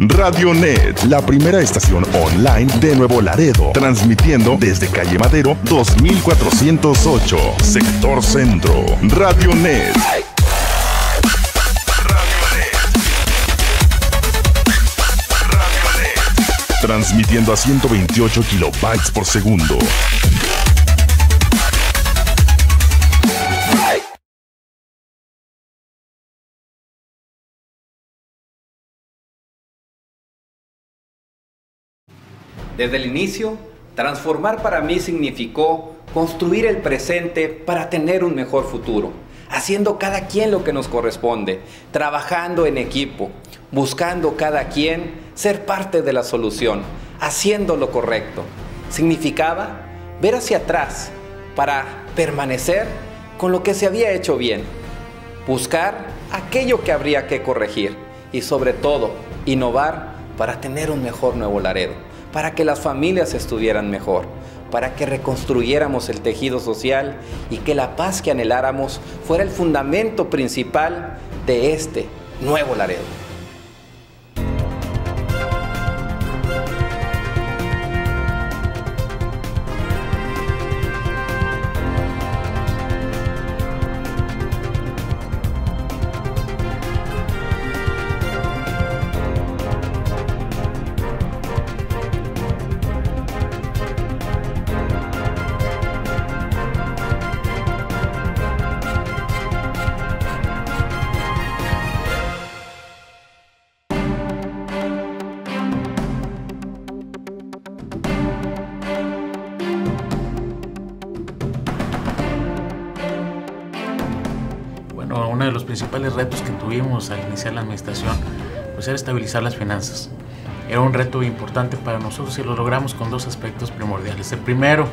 Radionet, la primera estación online de Nuevo Laredo, transmitiendo desde Calle Madero 2408, sector centro. Radionet. Transmitiendo a 128 kilobytes por segundo. Desde el inicio, transformar para mí significó construir el presente para tener un mejor futuro, haciendo cada quien lo que nos corresponde, trabajando en equipo, buscando cada quien ser parte de la solución, haciendo lo correcto. Significaba ver hacia atrás para permanecer con lo que se había hecho bien, buscar aquello que habría que corregir y sobre todo innovar para tener un mejor Nuevo Laredo para que las familias estuvieran mejor, para que reconstruyéramos el tejido social y que la paz que anheláramos fuera el fundamento principal de este nuevo Laredo. Uno de los principales retos que tuvimos al iniciar la administración pues era estabilizar las finanzas. Era un reto importante para nosotros y lo logramos con dos aspectos primordiales. El primero,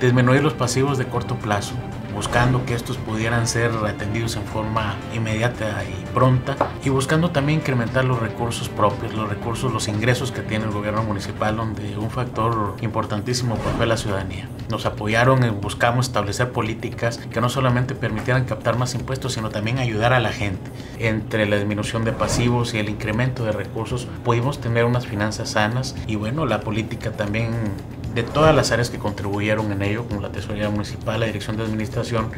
disminuir los pasivos de corto plazo, buscando que estos pudieran ser atendidos en forma inmediata y pronta y buscando también incrementar los recursos propios, los recursos, los ingresos que tiene el gobierno municipal, donde un factor importantísimo pues, fue la ciudadanía. Nos apoyaron, y buscamos establecer políticas que no solamente permitieran captar más impuestos, sino también ayudar a la gente. Entre la disminución de pasivos y el incremento de recursos, pudimos tener unas finanzas sanas y bueno, la política también de todas las áreas que contribuyeron en ello, como la Tesorería Municipal, la Dirección de Administración,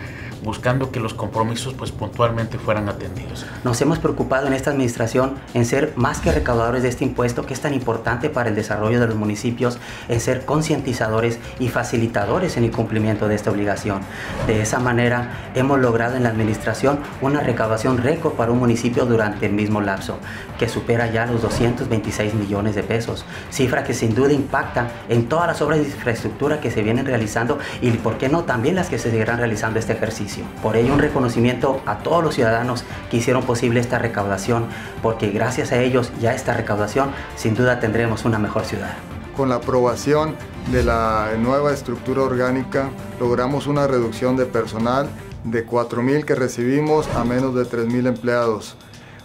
buscando que los compromisos pues puntualmente fueran atendidos. Nos hemos preocupado en esta administración en ser más que recaudadores de este impuesto que es tan importante para el desarrollo de los municipios, en ser concientizadores y facilitadores en el cumplimiento de esta obligación. De esa manera hemos logrado en la administración una recaudación récord para un municipio durante el mismo lapso, que supera ya los 226 millones de pesos, cifra que sin duda impacta en todas las obras de infraestructura que se vienen realizando y, por qué no, también las que se seguirán realizando este ejercicio. Por ello, un reconocimiento a todos los ciudadanos que hicieron posible esta recaudación, porque gracias a ellos y a esta recaudación, sin duda tendremos una mejor ciudad. Con la aprobación de la nueva estructura orgánica, logramos una reducción de personal de 4.000 que recibimos a menos de 3.000 empleados.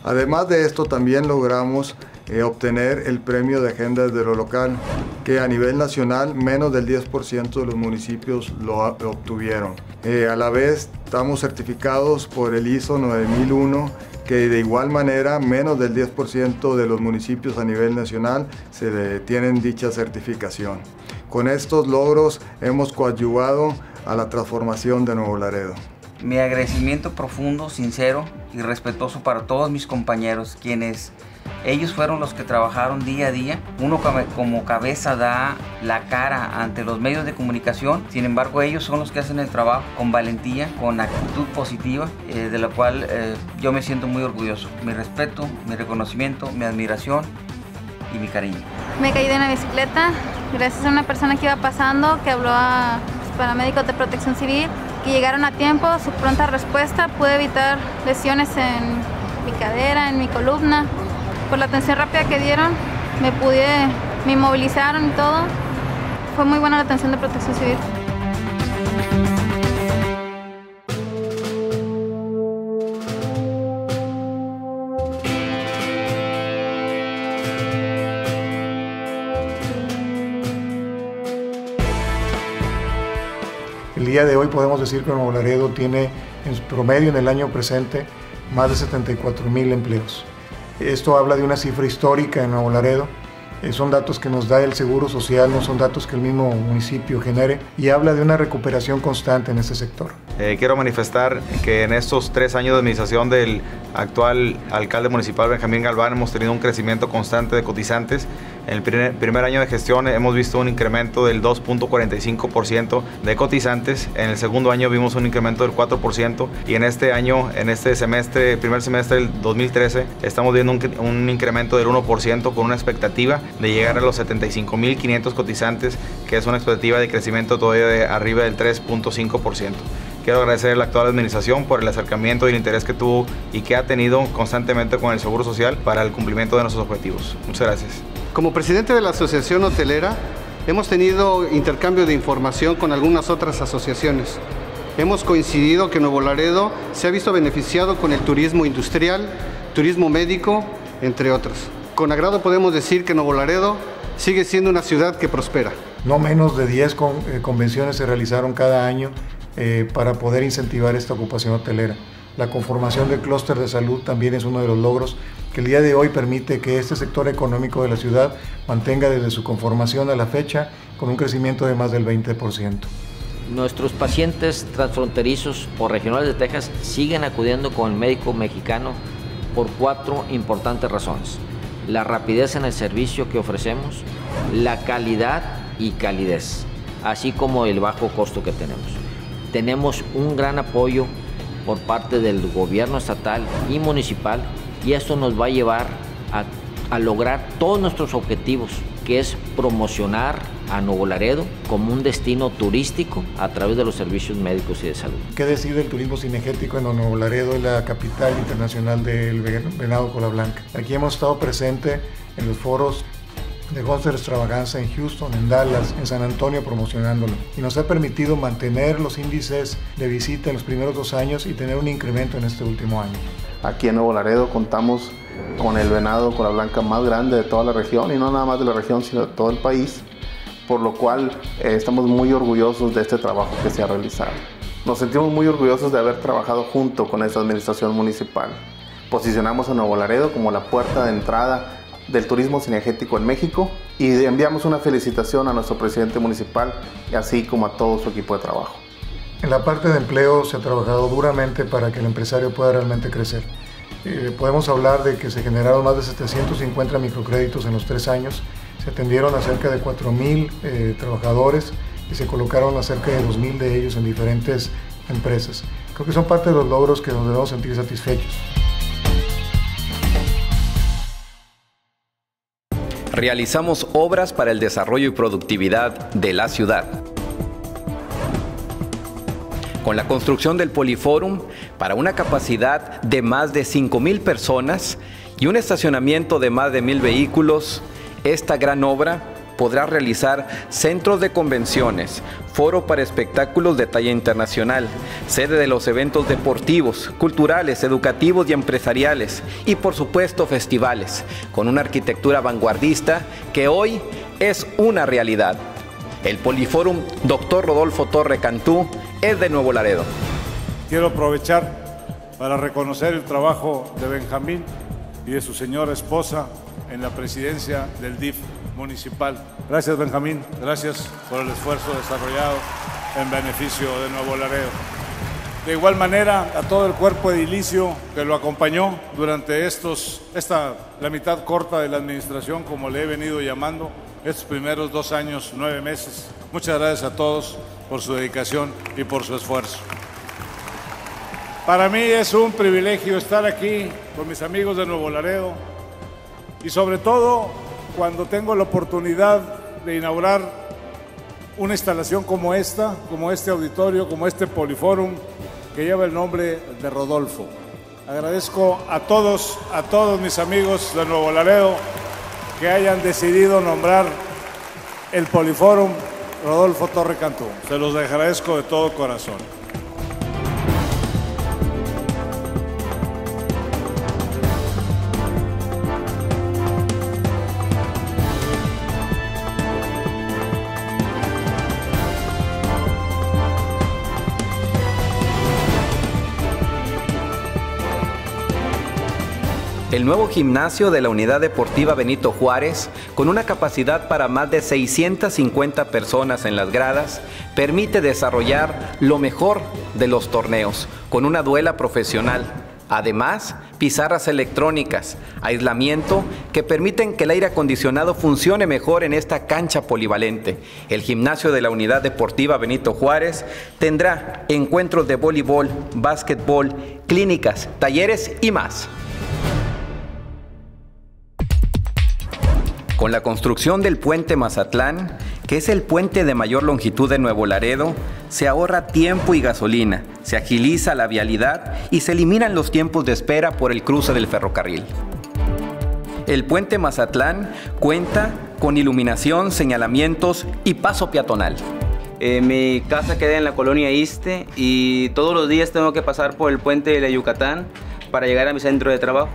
Además de esto, también logramos eh, obtener el premio de agenda de lo local, que a nivel nacional menos del 10% de los municipios lo obtuvieron. Eh, a la vez estamos certificados por el ISO 9001 que de igual manera menos del 10% de los municipios a nivel nacional se tienen dicha certificación. Con estos logros hemos coadyuvado a la transformación de Nuevo Laredo. Mi agradecimiento profundo, sincero y respetuoso para todos mis compañeros, quienes ellos fueron los que trabajaron día a día. Uno como cabeza da la cara ante los medios de comunicación. Sin embargo, ellos son los que hacen el trabajo con valentía, con actitud positiva, eh, de la cual eh, yo me siento muy orgulloso. Mi respeto, mi reconocimiento, mi admiración y mi cariño. Me caí de una bicicleta gracias a una persona que iba pasando que habló a los paramédicos de protección civil que llegaron a tiempo, su pronta respuesta pude evitar lesiones en mi cadera, en mi columna, por la atención rápida que dieron, me pude, me inmovilizaron y todo. Fue muy buena la atención de protección civil. El día de hoy podemos decir que Nuevo Laredo tiene en promedio en el año presente más de 74 mil empleos. Esto habla de una cifra histórica en Nuevo Laredo eh, son datos que nos da el Seguro Social, no son datos que el mismo municipio genere y habla de una recuperación constante en este sector. Eh, quiero manifestar que en estos tres años de administración del actual alcalde municipal Benjamín Galván hemos tenido un crecimiento constante de cotizantes. En el primer, año de gestión hemos visto un incremento del 2.45% de cotizantes. En el segundo año vimos un incremento del 4% y en este año, en este semestre, primer semestre del 2013, estamos viendo un, un incremento del 1% con una expectativa de llegar a los 75.500 cotizantes, que es una expectativa de crecimiento todavía de arriba del 3.5%. Quiero agradecer a la actual administración por el acercamiento y el interés que tuvo y que ha tenido constantemente con el Seguro Social para el cumplimiento de nuestros objetivos. Muchas gracias. Como presidente de la Asociación Hotelera, hemos tenido intercambio de información con algunas otras asociaciones. Hemos coincidido que Nuevo Laredo se ha visto beneficiado con el turismo industrial, turismo médico, entre otros. Con agrado podemos decir que Nuevo Laredo sigue siendo una ciudad que prospera. No menos de 10 eh, convenciones se realizaron cada año eh, para poder incentivar esta ocupación hotelera. La conformación del clúster de salud también es uno de los logros que el día de hoy permite que este sector económico de la ciudad mantenga desde su conformación a la fecha con un crecimiento de más del 20%. Nuestros pacientes transfronterizos o regionales de Texas siguen acudiendo con el médico mexicano por cuatro importantes razones la rapidez en el servicio que ofrecemos, la calidad y calidez, así como el bajo costo que tenemos. Tenemos un gran apoyo por parte del gobierno estatal y municipal y esto nos va a llevar a, lograr todos nuestros objetivos, que es promocionar a Nuevo Laredo como un destino turístico a través de los servicios médicos y de salud. ¿Qué decide el turismo cinegético en Nuevo Laredo, la capital internacional del venado cola blanca? Aquí hemos estado presentes en los foros de Gonster Extravaganza en Houston, en Dallas, en San Antonio promocionándolo. Y nos ha permitido mantener los índices de visita en los primeros dos años y tener un incremento en este último año. Aquí en Nuevo Laredo contamos con el venado cola blanca más grande de toda la región y no nada más de la región, sino de todo el país por lo cual eh, estamos muy orgullosos de este trabajo que se ha realizado. Nos sentimos muy orgullosos de haber trabajado junto con esta administración municipal. Posicionamos a Nuevo Laredo como la puerta de entrada del turismo cinegético en México y enviamos una felicitación a nuestro presidente municipal así como a todo su equipo de trabajo. En la parte de empleo se ha trabajado duramente para que el empresario pueda realmente crecer. Eh, podemos hablar de que se generaron más de 750 microcréditos en los tres años se atendieron a cerca de 4.000 eh, trabajadores y se colocaron a cerca de 2.000 de ellos en diferentes empresas. Creo que son parte de los logros que nos debemos sentir satisfechos. Realizamos obras para el desarrollo y productividad de la ciudad. Con la construcción del Poliforum para una capacidad de más de 5.000 personas y un estacionamiento de más de 1.000 vehículos, esta gran obra podrá realizar centros de convenciones, foro para espectáculos de talla internacional, sede de los eventos deportivos, culturales, educativos y empresariales y por supuesto festivales, con una arquitectura vanguardista que hoy es una realidad. El Poliforum Dr. Rodolfo Torre Cantú es de Nuevo Laredo. Quiero aprovechar para reconocer el trabajo de Benjamín y de su señora esposa en la presidencia del DIF municipal. Gracias Benjamín, gracias por el esfuerzo desarrollado en beneficio de Nuevo Laredo. De igual manera, a todo el cuerpo edilicio que lo acompañó durante estos, esta, la mitad corta de la administración, como le he venido llamando, estos primeros dos años, nueve meses. Muchas gracias a todos por su dedicación y por su esfuerzo. Para mí es un privilegio estar aquí con mis amigos de Nuevo Laredo, y sobre todo cuando tengo la oportunidad de inaugurar una instalación como esta, como este auditorio, como este Poliforum que lleva el nombre de Rodolfo. Agradezco a todos, a todos mis amigos de Nuevo Laredo que hayan decidido nombrar el Poliforum Rodolfo Torre Cantú. Se los agradezco de todo corazón. El nuevo gimnasio de la Unidad Deportiva Benito Juárez, con una capacidad para más de 650 personas en las gradas, permite desarrollar lo mejor de los torneos, con una duela profesional. Además, pizarras electrónicas, aislamiento que permiten que el aire acondicionado funcione mejor en esta cancha polivalente. El gimnasio de la Unidad Deportiva Benito Juárez tendrá encuentros de voleibol, básquetbol, clínicas, talleres y más. Con la construcción del puente Mazatlán, que es el puente de mayor longitud de Nuevo Laredo, se ahorra tiempo y gasolina, se agiliza la vialidad y se eliminan los tiempos de espera por el cruce del ferrocarril. El puente Mazatlán cuenta con iluminación, señalamientos y paso peatonal. Eh, mi casa queda en la colonia Iste y todos los días tengo que pasar por el puente de la Yucatán para llegar a mi centro de trabajo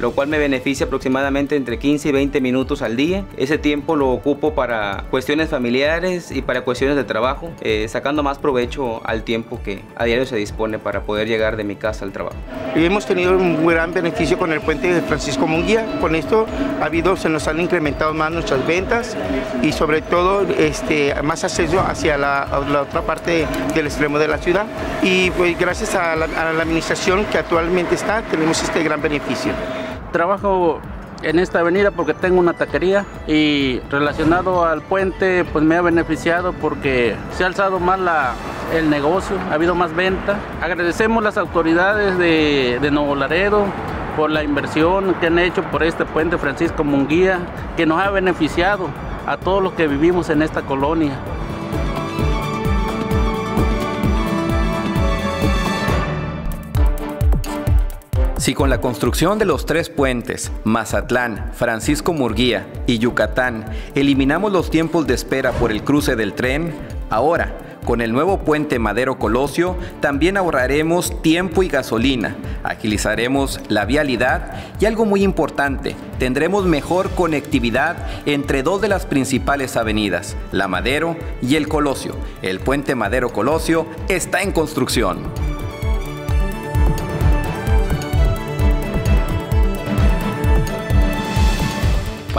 lo cual me beneficia aproximadamente entre 15 y 20 minutos al día. Ese tiempo lo ocupo para cuestiones familiares y para cuestiones de trabajo, eh, sacando más provecho al tiempo que a diario se dispone para poder llegar de mi casa al trabajo. Y hemos tenido un gran beneficio con el puente de Francisco Munguía. Con esto ha habido, se nos han incrementado más nuestras ventas y sobre todo este, más acceso hacia la, otra parte del extremo de la ciudad. Y pues, gracias a la, a la administración que actualmente está, tenemos este gran beneficio. Trabajo en esta avenida porque tengo una taquería y relacionado al puente pues me ha beneficiado porque se ha alzado más la, el negocio, ha habido más venta. Agradecemos las autoridades de, de Nuevo Laredo por la inversión que han hecho por este puente Francisco Munguía que nos ha beneficiado a todos los que vivimos en esta colonia. Si con la construcción de los tres puentes, Mazatlán, Francisco Murguía y Yucatán, eliminamos los tiempos de espera por el cruce del tren, ahora, con el nuevo puente Madero Colosio, también ahorraremos tiempo y gasolina, agilizaremos la vialidad y algo muy importante, tendremos mejor conectividad entre dos de las principales avenidas, la Madero y el Colosio. El puente Madero Colosio está en construcción.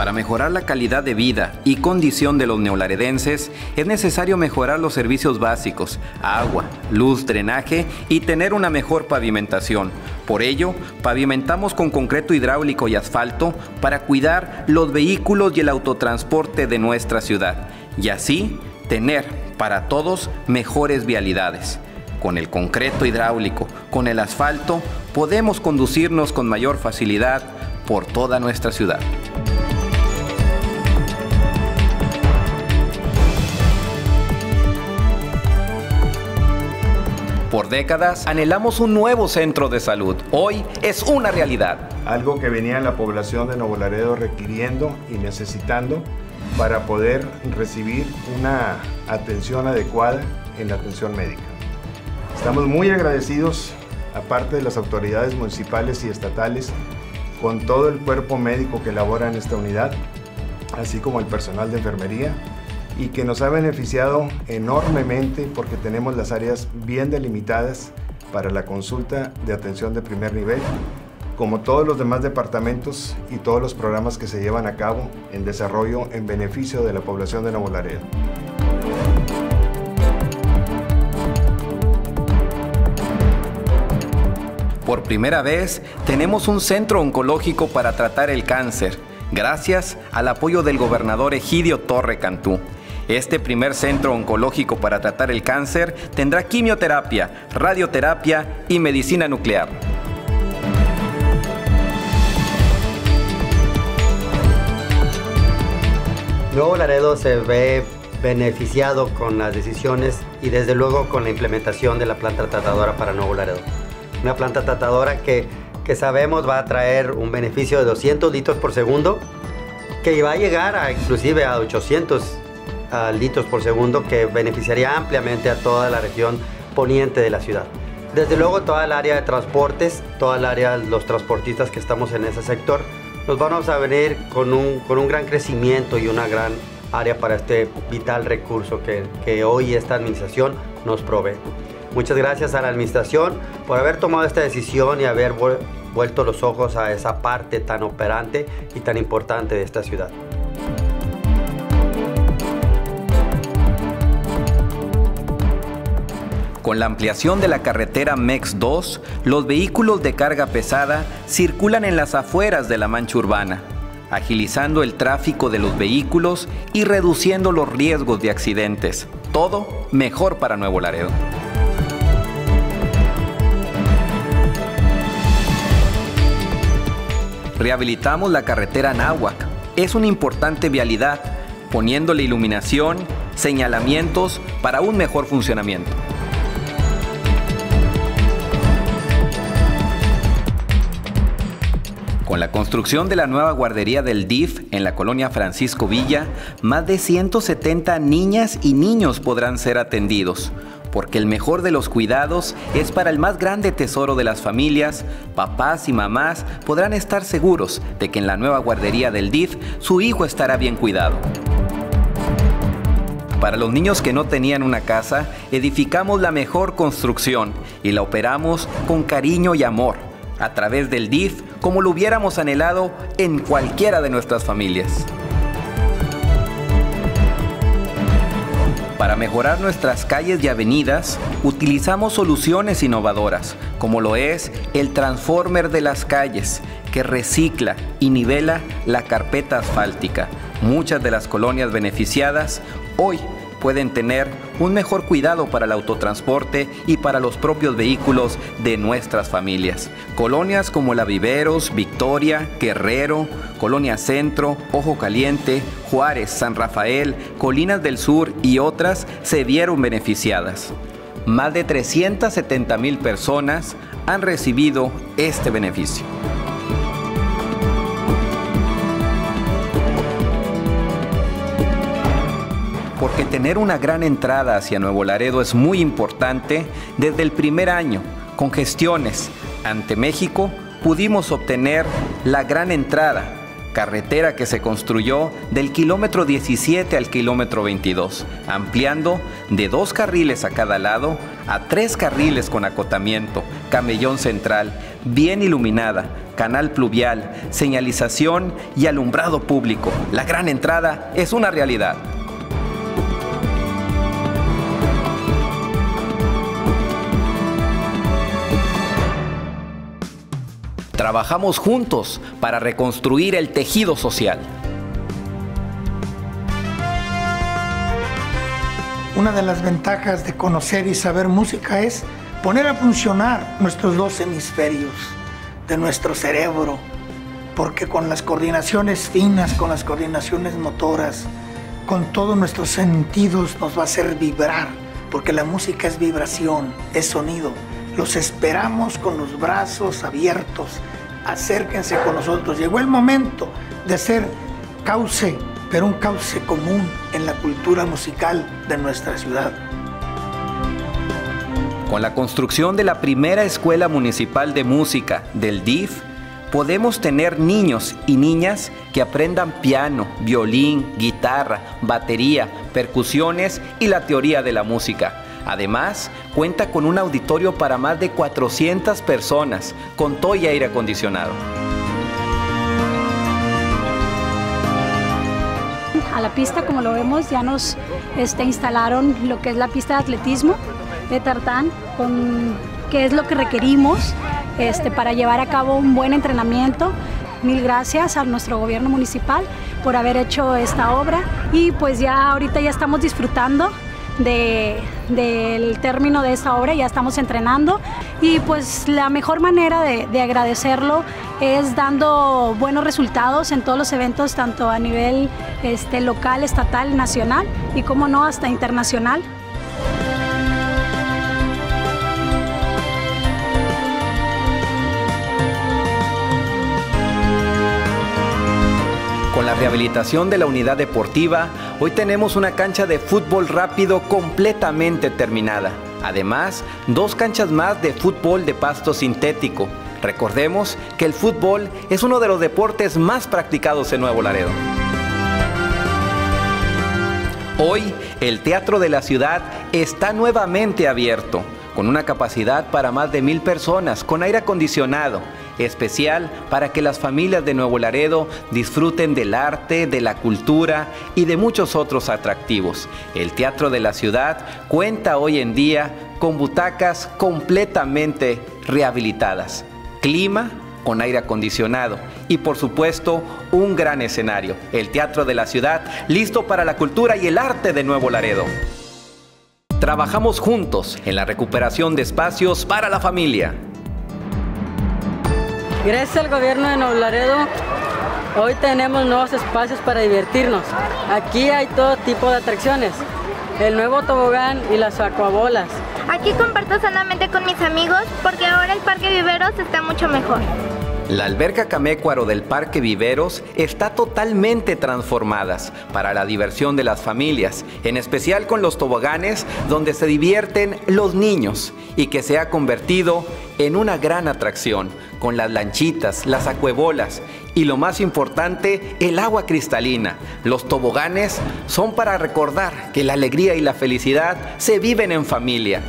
Para mejorar la calidad de vida y condición de los neolaredenses, es necesario mejorar los servicios básicos, agua, luz, drenaje y tener una mejor pavimentación. Por ello, pavimentamos con concreto hidráulico y asfalto para cuidar los vehículos y el autotransporte de nuestra ciudad y así tener para todos mejores vialidades. Con el concreto hidráulico, con el asfalto, podemos conducirnos con mayor facilidad por toda nuestra ciudad. Por décadas anhelamos un nuevo centro de salud. Hoy es una realidad. Algo que venía la población de Nuevo Laredo requiriendo y necesitando para poder recibir una atención adecuada en la atención médica. Estamos muy agradecidos, aparte de las autoridades municipales y estatales, con todo el cuerpo médico que labora en esta unidad, así como el personal de enfermería, y que nos ha beneficiado enormemente porque tenemos las áreas bien delimitadas para la consulta de atención de primer nivel, como todos los demás departamentos y todos los programas que se llevan a cabo en desarrollo en beneficio de la población de Nuevo Laredo. Por primera vez tenemos un centro oncológico para tratar el cáncer, gracias al apoyo del gobernador Egidio Torre Cantú. Este primer centro oncológico para tratar el cáncer tendrá quimioterapia, radioterapia y medicina nuclear. Nuevo Laredo se ve beneficiado con las decisiones y desde luego con la implementación de la planta tratadora para Nuevo Laredo. Una planta tratadora que, que sabemos va a traer un beneficio de 200 litros por segundo que va a llegar a inclusive a 800 litros por segundo que beneficiaría ampliamente a toda la región poniente de la ciudad. Desde luego toda el área de transportes, toda el área de los transportistas que estamos en ese sector, nos vamos a venir con un, con un gran crecimiento y una gran área para este vital recurso que, que hoy esta administración nos provee. Muchas gracias a la administración por haber tomado esta decisión y haber vuelto los ojos a esa parte tan operante y tan importante de esta ciudad. Con la ampliación de la carretera MEX 2, los vehículos de carga pesada circulan en las afueras de la mancha urbana, agilizando el tráfico de los vehículos y reduciendo los riesgos de accidentes. Todo mejor para Nuevo Laredo. Rehabilitamos la carretera Náhuac. Es una importante vialidad, poniéndole iluminación, señalamientos para un mejor funcionamiento. Con la construcción de la nueva guardería del DIF en la colonia Francisco Villa, más de 170 niñas y niños podrán ser atendidos, porque el mejor de los cuidados es para el más grande tesoro de las familias, papás y mamás podrán estar seguros de que en la nueva guardería del DIF su hijo estará bien cuidado. Para los niños que no tenían una casa, edificamos la mejor construcción y la operamos con cariño y amor a través del DIF como lo hubiéramos anhelado en cualquiera de nuestras familias. Para mejorar nuestras calles y avenidas, utilizamos soluciones innovadoras, como lo es el transformer de las calles, que recicla y nivela la carpeta asfáltica. Muchas de las colonias beneficiadas hoy pueden tener un mejor cuidado para el autotransporte y para los propios vehículos de nuestras familias. Colonias como La Viveros, Victoria, Guerrero, Colonia Centro, Ojo Caliente, Juárez, San Rafael, Colinas del Sur y otras se vieron beneficiadas. Más de 370 mil personas han recibido este beneficio. Porque tener una gran entrada hacia Nuevo Laredo es muy importante desde el primer año. Con gestiones ante México pudimos obtener la gran entrada, carretera que se construyó del kilómetro 17 al kilómetro 22, ampliando de dos carriles a cada lado a tres carriles con acotamiento, camellón central, bien iluminada, canal pluvial, señalización y alumbrado público. La gran entrada es una realidad. Trabajamos juntos para reconstruir el tejido social. Una de las ventajas de conocer y saber música es poner a funcionar nuestros dos hemisferios de nuestro cerebro, porque con las coordinaciones finas, con las coordinaciones motoras, con todos nuestros sentidos nos va a hacer vibrar, porque la música es vibración, es sonido. Los esperamos con los brazos abiertos. Acérquense con nosotros. Llegó el momento de ser cauce, pero un cauce común en la cultura musical de nuestra ciudad. Con la construcción de la primera escuela municipal de música del DIF, podemos tener niños y niñas que aprendan piano, violín, guitarra, batería, percusiones y la teoría de la música Además, cuenta con un auditorio para más de 400 personas, con todo y aire acondicionado. A la pista, como lo vemos, ya nos este, instalaron lo que es la pista de atletismo de tartán, con, que es lo que requerimos este, para llevar a cabo un buen entrenamiento. Mil gracias a nuestro gobierno municipal por haber hecho esta obra y pues ya ahorita ya estamos disfrutando del término de esta obra, ya estamos entrenando y pues la mejor manera de, agradecerlo es dando buenos resultados en todos los eventos, tanto a nivel este, local, estatal, nacional y como no hasta internacional. Rehabilitación de la unidad deportiva, hoy tenemos una cancha de fútbol rápido completamente terminada. Además, dos canchas más de fútbol de pasto sintético. Recordemos que el fútbol es uno de los deportes más practicados en Nuevo Laredo. Hoy, el Teatro de la Ciudad está nuevamente abierto, con una capacidad para más de mil personas, con aire acondicionado especial para que las familias de Nuevo Laredo disfruten del arte, de la cultura y de muchos otros atractivos. El Teatro de la Ciudad cuenta hoy en día con butacas completamente rehabilitadas, clima con aire acondicionado y por supuesto un gran escenario, el Teatro de la Ciudad, listo para la cultura y el arte de Nuevo Laredo. Trabajamos juntos en la recuperación de espacios para la familia. Gracias al gobierno de Nuevo hoy tenemos nuevos espacios para divertirnos. Aquí hay todo tipo de atracciones, el nuevo tobogán y las acuabolas. Aquí comparto sanamente con mis amigos porque ahora el Parque Viveros está mucho mejor. La alberca Camécuaro del Parque Viveros está totalmente transformada para la diversión de las familias, en especial con los toboganes donde se divierten los niños y que se ha convertido en una gran atracción con las lanchitas, las acuebolas y lo más importante, el agua cristalina. Los toboganes son para recordar que la alegría y la felicidad se viven en familia.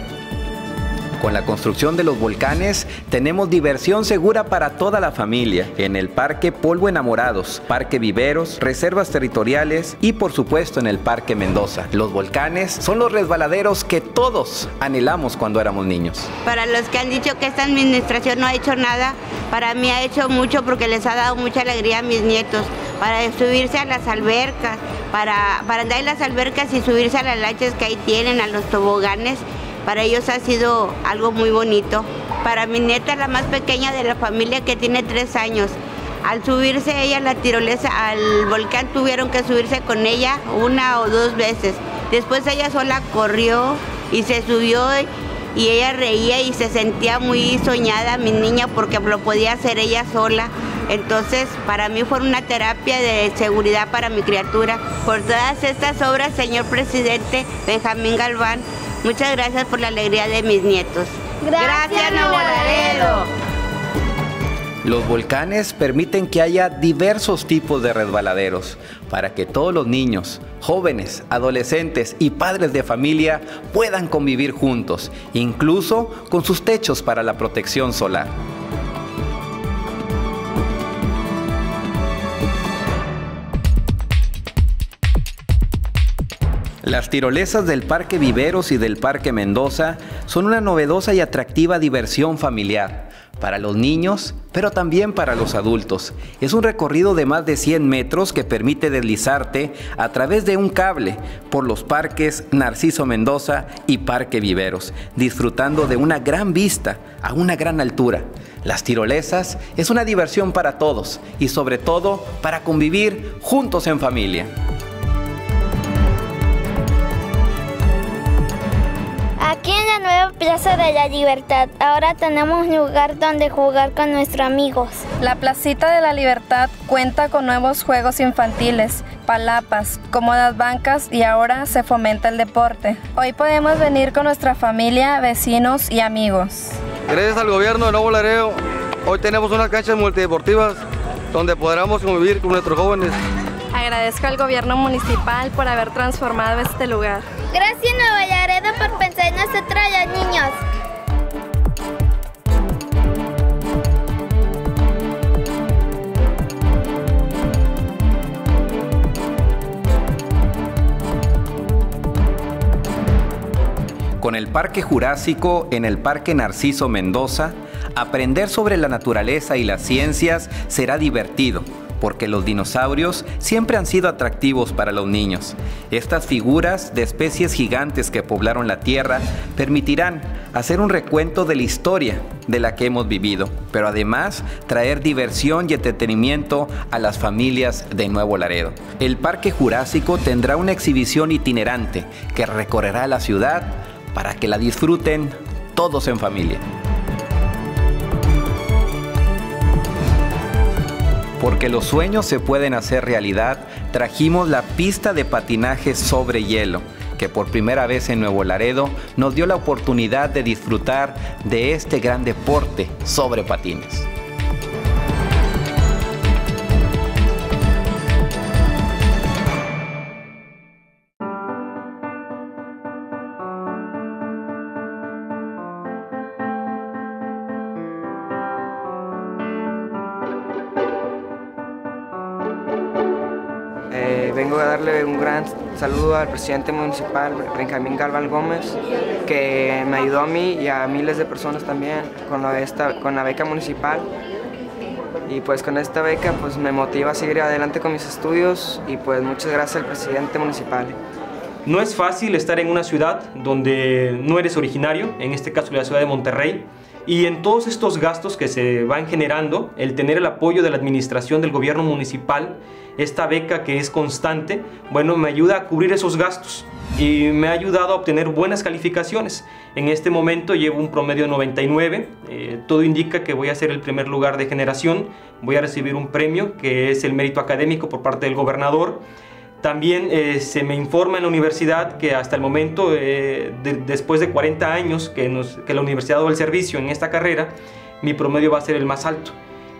Con la construcción de los volcanes tenemos diversión segura para toda la familia en el Parque Polvo Enamorados, Parque Viveros, Reservas Territoriales y por supuesto en el Parque Mendoza. Los volcanes son los resbaladeros que todos anhelamos cuando éramos niños. Para los que han dicho que esta administración no ha hecho nada, para mí ha hecho mucho porque les ha dado mucha alegría a mis nietos, para subirse a las albercas, para, andar en las albercas y subirse a las lanchas que ahí tienen, a los toboganes para ellos ha sido algo muy bonito. Para mi nieta, la más pequeña de la familia que tiene tres años, al subirse ella a la tirolesa, al volcán tuvieron que subirse con ella una o dos veces. Después ella sola corrió y se subió y ella reía y se sentía muy soñada, mi niña, porque lo podía hacer ella sola. Entonces, para mí fue una terapia de seguridad para mi criatura. Por todas estas obras, señor presidente Benjamín Galván, Muchas gracias por la alegría de mis nietos. Gracias, Nuevo Laredo. Los volcanes permiten que haya diversos tipos de resbaladeros para que todos los niños, jóvenes, adolescentes y padres de familia puedan convivir juntos, incluso con sus techos para la protección solar. Las tirolesas del Parque Viveros y del Parque Mendoza son una novedosa y atractiva diversión familiar para los niños, pero también para los adultos. Es un recorrido de más de 100 metros que permite deslizarte a través de un cable por los parques Narciso Mendoza y Parque Viveros, disfrutando de una gran vista a una gran altura. Las tirolesas es una diversión para todos y sobre todo para convivir juntos en familia. Aquí en la nueva Plaza de la Libertad, ahora tenemos un lugar donde jugar con nuestros amigos. La Placita de la Libertad cuenta con nuevos juegos infantiles, palapas, cómodas bancas y ahora se fomenta el deporte. Hoy podemos venir con nuestra familia, vecinos y amigos. Gracias al gobierno de Nuevo Laredo, hoy tenemos unas canchas multideportivas donde podremos convivir con nuestros jóvenes. Agradezco al gobierno municipal por haber transformado este lugar. Gracias Nueva Laredo por pensar en nosotros los niños. Con el Parque Jurásico en el Parque Narciso Mendoza, aprender sobre la naturaleza y las ciencias será divertido porque los dinosaurios siempre han sido atractivos para los niños. Estas figuras de especies gigantes que poblaron la Tierra permitirán hacer un recuento de la historia de la que hemos vivido, pero además traer diversión y entretenimiento a las familias de Nuevo Laredo. El Parque Jurásico tendrá una exhibición itinerante que recorrerá la ciudad para que la disfruten todos en familia. Porque los sueños se pueden hacer realidad, trajimos la pista de patinaje sobre hielo, que por primera vez en Nuevo Laredo nos dio la oportunidad de disfrutar de este gran deporte sobre patines. Saludo al presidente municipal, Benjamín Galván Gómez, que me ayudó a mí y a miles de personas también con esta, con la beca municipal. Y pues con esta beca pues me motiva a seguir adelante con mis estudios y pues muchas gracias al presidente municipal. No es fácil estar en una ciudad donde no eres originario, en este caso la ciudad de Monterrey, y en todos estos gastos que se van generando, el tener el apoyo de la administración del gobierno municipal, esta beca que es constante, bueno, me ayuda a cubrir esos gastos y me ha ayudado a obtener buenas calificaciones. En este momento llevo un promedio de 99, eh, todo indica que voy a ser el primer lugar de generación, voy a recibir un premio que es el mérito académico por parte del gobernador también eh, se me informa en la universidad que hasta el momento, eh, después de 40 años que, la universidad dado el servicio en esta carrera, mi promedio va a ser el más alto.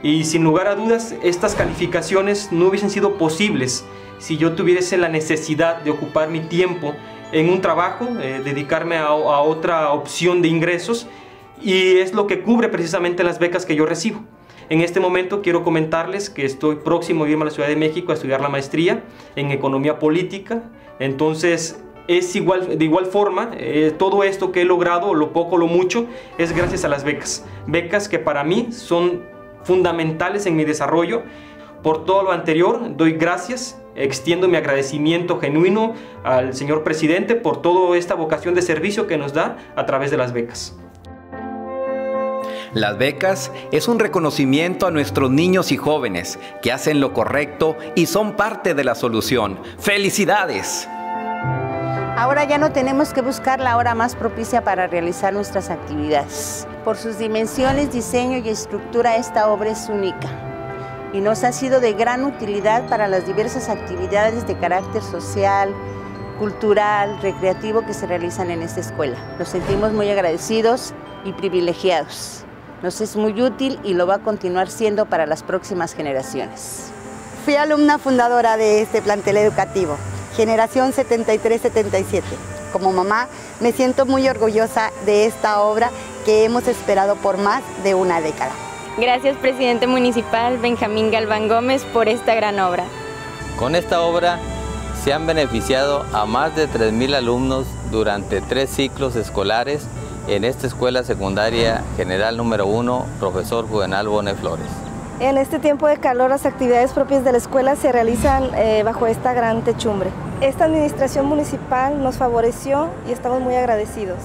Y sin lugar a dudas, estas calificaciones no hubiesen sido posibles si yo tuviese la necesidad de ocupar mi tiempo en un trabajo, eh, dedicarme a otra opción de ingresos, y es lo que cubre precisamente las becas que yo recibo. En este momento quiero comentarles que estoy próximo a irme a la Ciudad de México a estudiar la maestría en economía política. Entonces, es igual, de igual forma, eh, todo esto que he logrado, lo poco lo mucho, es gracias a las becas. Becas que para mí son fundamentales en mi desarrollo. Por todo lo anterior, doy gracias, extiendo mi agradecimiento genuino al señor presidente por toda esta vocación de servicio que nos da a través de las becas. Las becas es un reconocimiento a nuestros niños y jóvenes que hacen lo correcto y son parte de la solución. ¡Felicidades! Ahora ya no tenemos que buscar la hora más propicia para realizar nuestras actividades. Por sus dimensiones, diseño y estructura, esta obra es única y nos ha sido de gran utilidad para las diversas actividades de carácter social, cultural, recreativo que se realizan en esta escuela. Nos sentimos muy agradecidos y privilegiados. Nos es muy útil y lo va a continuar siendo para las próximas generaciones. Fui alumna fundadora de este plantel educativo, generación 73-77. Como mamá me siento muy orgullosa de esta obra que hemos esperado por más de una década. Gracias presidente municipal Benjamín Galván Gómez por esta gran obra. Con esta obra se han beneficiado a más de 3.000 alumnos durante tres ciclos escolares en esta escuela secundaria general número 1, profesor Juvenal Bone Flores. En este tiempo de calor las actividades propias de la escuela se realizan eh, bajo esta gran techumbre. Esta administración municipal nos favoreció y estamos muy agradecidos.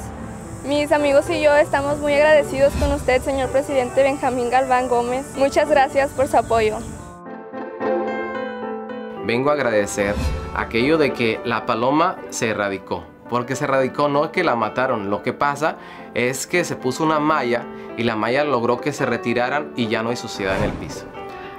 Mis amigos y yo estamos muy agradecidos con usted, señor presidente Benjamín Galván Gómez. Muchas gracias por su apoyo. Vengo a agradecer aquello de que la paloma se erradicó porque se radicó, no es que la mataron, lo que pasa es que se puso una malla y la malla logró que se retiraran y ya no hay suciedad en el piso.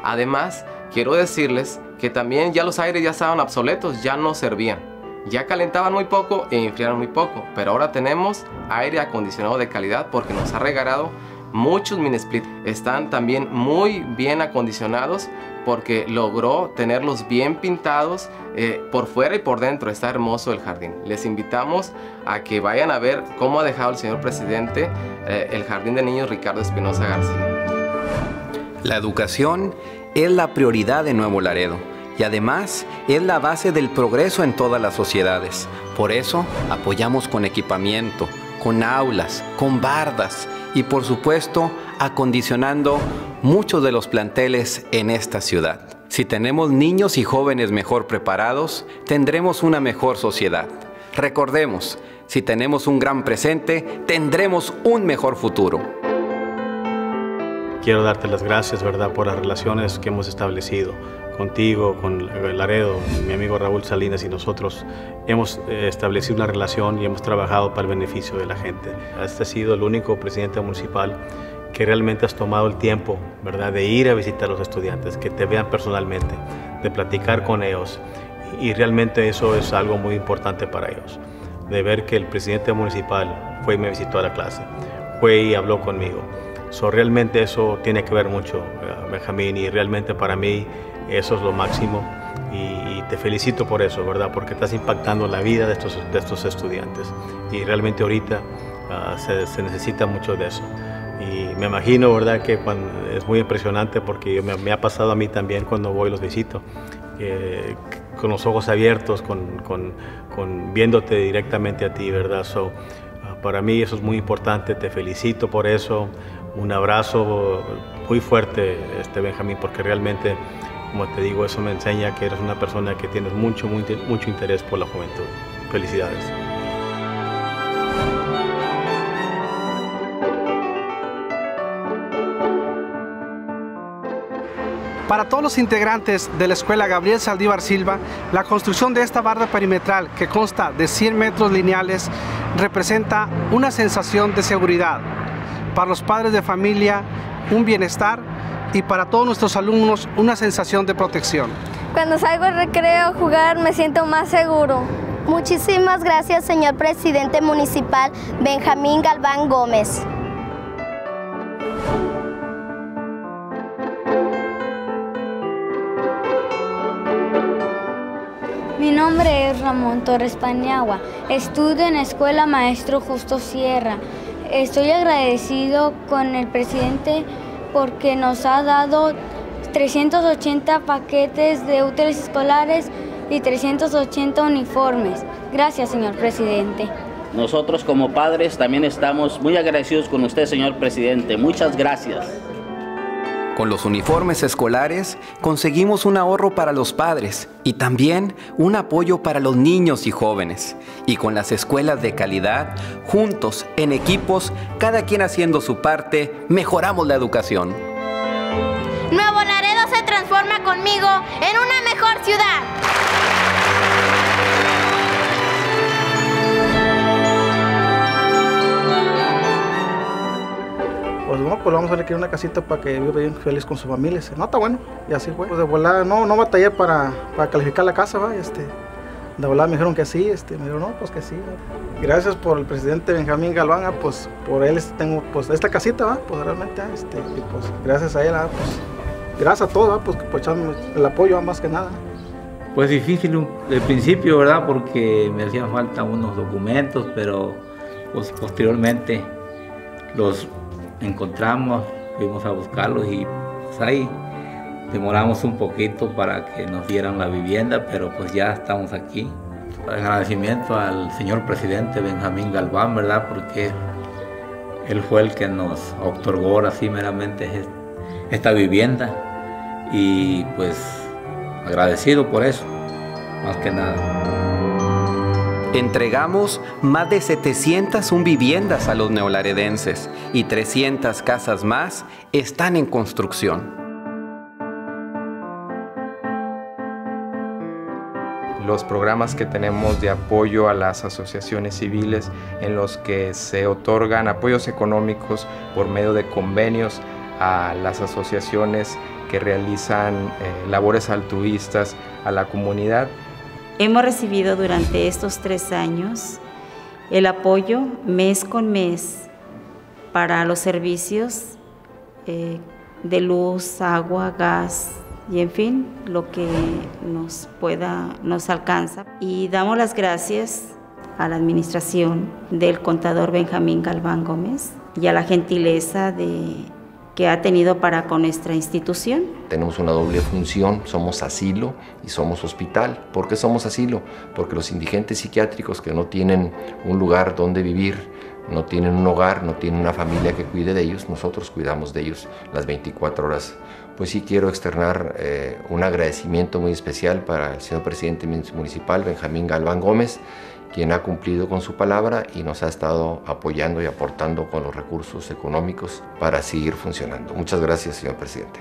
Además, quiero decirles que también ya los aires ya estaban obsoletos, ya no servían. Ya calentaban muy poco e enfriaron muy poco, pero ahora tenemos aire acondicionado de calidad porque nos ha regalado muchos mini split. Están también muy bien acondicionados porque logró tenerlos bien pintados eh, por fuera y por dentro. Está hermoso el jardín. Les invitamos a que vayan a ver cómo ha dejado el señor presidente eh, el jardín de niños Ricardo Espinosa García. La educación es la prioridad de Nuevo Laredo y además es la base del progreso en todas las sociedades. Por eso apoyamos con equipamiento, con aulas, con bardas y por supuesto acondicionando muchos de los planteles en esta ciudad. Si tenemos niños y jóvenes mejor preparados, tendremos una mejor sociedad. Recordemos, si tenemos un gran presente, tendremos un mejor futuro. Quiero darte las gracias, ¿verdad?, por las relaciones que hemos establecido contigo, con Laredo, mi amigo Raúl Salinas y nosotros hemos eh, establecido una relación y hemos trabajado para el beneficio de la gente. Este ha sido el único presidente municipal que realmente has tomado el tiempo, ¿verdad?, de ir a visitar a los estudiantes, que te vean personalmente, de platicar con ellos. Y realmente eso es algo muy importante para ellos, de ver que el presidente municipal fue y me visitó a la clase, fue y habló conmigo. So, realmente eso tiene que ver mucho, eh, Benjamín, y realmente para mí eso es lo máximo. Y, te felicito por eso, ¿verdad? Porque estás impactando la vida de estos, de estos estudiantes. Y realmente ahorita ah, se, se necesita mucho de eso. Y me imagino, ¿verdad?, que es muy impresionante porque me, ha pasado a mí también cuando voy y los visito. con los ojos abiertos, con, con, viéndote directamente a ti, ¿verdad? So, uh, para mí eso es muy importante, te felicito por eso, un abrazo muy fuerte, este Benjamín, porque realmente, como te digo, eso me enseña que eres una persona que tienes mucho, mucho, mucho interés por la juventud. Felicidades. Para todos los integrantes de la Escuela Gabriel Saldívar Silva, la construcción de esta barra perimetral, que consta de 100 metros lineales, representa una sensación de seguridad. Para los padres de familia, un bienestar y para todos nuestros alumnos, una sensación de protección. Cuando salgo al recreo a jugar, me siento más seguro. Muchísimas gracias, señor presidente municipal Benjamín Galván Gómez. Mi nombre es Ramón Torres Paniagua. Estudio en la Escuela Maestro Justo Sierra. Estoy agradecido con el presidente porque nos ha dado 380 paquetes de útiles escolares y 380 uniformes. Gracias, señor presidente. Nosotros como padres también estamos muy agradecidos con usted, señor presidente. Muchas gracias. Con los uniformes escolares conseguimos un ahorro para los padres y también un apoyo para los niños y jóvenes. Y con las escuelas de calidad, juntos, en equipos, cada quien haciendo su parte, mejoramos la educación. Nuevo Laredo se transforma conmigo en una mejor ciudad. Pues no, pues vamos a requerir una casita para que viva bien feliz con su familia. Dice, No, está bueno. Y así fue. Pues de volada, no, no batallé para, para calificar la casa, ¿va? Este, de volada me dijeron que sí, este, me dijeron, no, pues que sí. ¿va? Gracias por el presidente Benjamín Galván, pues por él este, tengo pues esta casita, ¿va? Pues realmente, este, y pues gracias a él, ah, pues gracias a todos, ¿va? pues por echarme el apoyo ah, más que nada. Pues difícil al principio, ¿verdad? Porque me hacían falta unos documentos, pero pues, posteriormente los encontramos, fuimos a buscarlos y pues ahí demoramos un poquito para que nos dieran la vivienda, pero pues ya estamos aquí. Agradecimiento al señor presidente Benjamín Galván, ¿verdad? Porque él fue el que nos otorgó así meramente es- esta vivienda y pues agradecido por eso, más que nada. Entregamos más de 701 viviendas a los neolaredenses y 300 casas más están en construcción. los programas que tenemos de apoyo a las asociaciones civiles en los que se otorgan apoyos económicos por medio de convenios a las asociaciones que realizan eh, labores altruistas a la comunidad. Hemos recibido durante estos tres años el apoyo mes con mes para los servicios eh, de luz, agua, gas y en fin, lo que nos pueda, nos alcanza. Y damos las gracias a la administración del contador Benjamín Galván Gómez y a la gentileza de, que ha tenido para con nuestra institución. Tenemos una doble función, somos asilo y somos hospital. ¿Por qué somos asilo? Porque los indigentes psiquiátricos que no tienen un lugar donde vivir, no tienen un hogar, no tienen una familia que cuide de ellos, nosotros cuidamos de ellos las 24 horas. Pues sí quiero externar eh, un agradecimiento muy especial para el señor presidente municipal, Benjamín Galván Gómez, quien ha cumplido con su palabra y nos ha estado apoyando y aportando con los recursos económicos para seguir funcionando. Muchas gracias, señor presidente.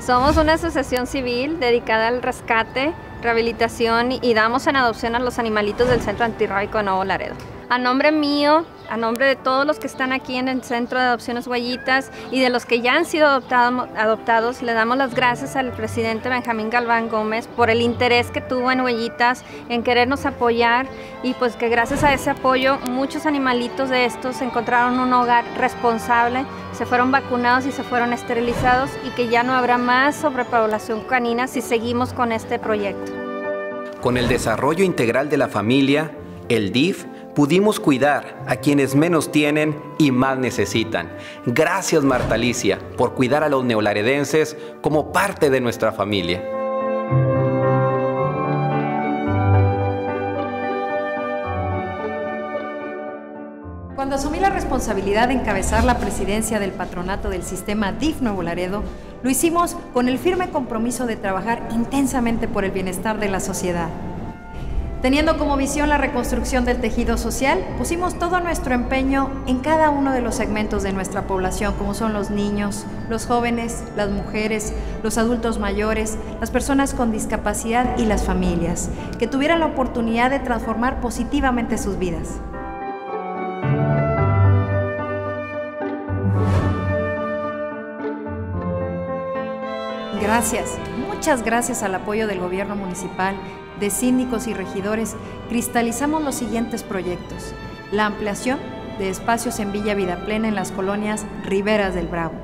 Somos una asociación civil dedicada al rescate, rehabilitación y damos en adopción a los animalitos del Centro Antirrábico de Nuevo Laredo. A nombre mío, a nombre de todos los que están aquí en el Centro de Adopciones Huellitas y de los que ya han sido adoptado- adoptados, le damos las gracias al presidente Benjamín Galván Gómez por el interés que tuvo en Huellitas, en querernos apoyar y pues que gracias a ese apoyo muchos animalitos de estos encontraron un hogar responsable, se fueron vacunados y se fueron esterilizados y que ya no habrá más sobrepoblación canina si seguimos con este proyecto. Con el desarrollo integral de la familia, el DIF, pudimos cuidar a quienes menos tienen y más necesitan. Gracias Marta Alicia por cuidar a los neolaredenses como parte de nuestra familia. Cuando asumí la responsabilidad de encabezar la presidencia del patronato del sistema DIF Nuevo Laredo, lo hicimos con el firme compromiso de trabajar intensamente por el bienestar de la sociedad. Teniendo como visión la reconstrucción del tejido social, pusimos todo nuestro empeño en cada uno de los segmentos de nuestra población, como son los niños, los jóvenes, las mujeres, los adultos mayores, las personas con discapacidad y las familias, que tuvieran la oportunidad de transformar positivamente sus vidas. Gracias, muchas gracias al apoyo del gobierno municipal de síndicos y regidores, cristalizamos los siguientes proyectos. La ampliación de espacios en Villa Vida Plena en las colonias Riberas del Bravo.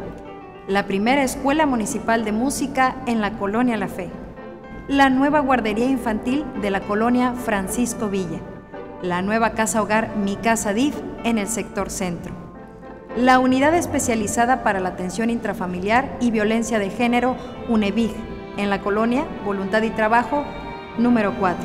La primera escuela municipal de música en la colonia La Fe. La nueva guardería infantil de la colonia Francisco Villa. La nueva casa hogar Mi Casa DIF en el sector centro. La unidad especializada para la atención intrafamiliar y violencia de género UNEVIG en la colonia Voluntad y Trabajo Número 4.